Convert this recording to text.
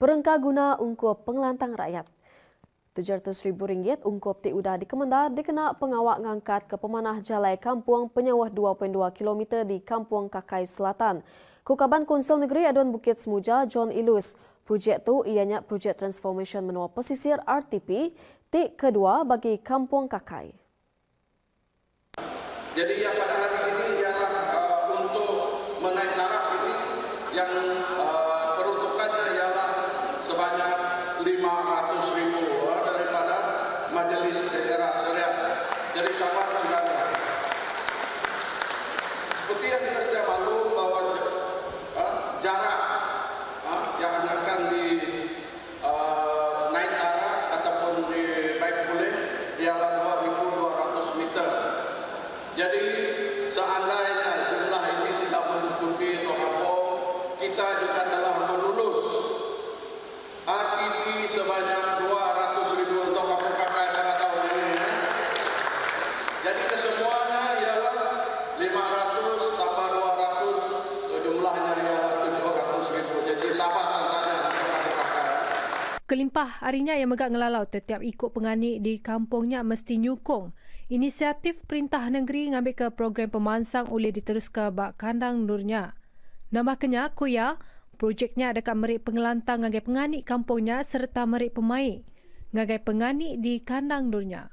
perengka guna ungkup pengelantang rakyat. RM700,000 ungkup ti udah dikemenda dikena pengawak ngangkat ke pemanah jalai kampung penyawah 2.2 km di Kampung Kakai Selatan. Kukaban Konsul Negeri Aduan Bukit Semuja, John Ilus, projek tu ianya projek transformation menua pesisir RTP ti kedua bagi Kampung Kakai. Jadi yang pada hari ini ialah uh, untuk menaik taraf ini yang Seperti yang kita sudah malu bahwa uh, jarak Kelimpah harinya yang megak ngelalau setiap ikut penganik di kampungnya mesti nyukung. Inisiatif Perintah Negeri ngambil ke program pemansang oleh diteruskan bak kandang nurnya. Nama kenya Kuya, projeknya dekat merik pengelantang ngagai penganik kampungnya serta merik pemain. Ngagai penganik di kandang nurnya.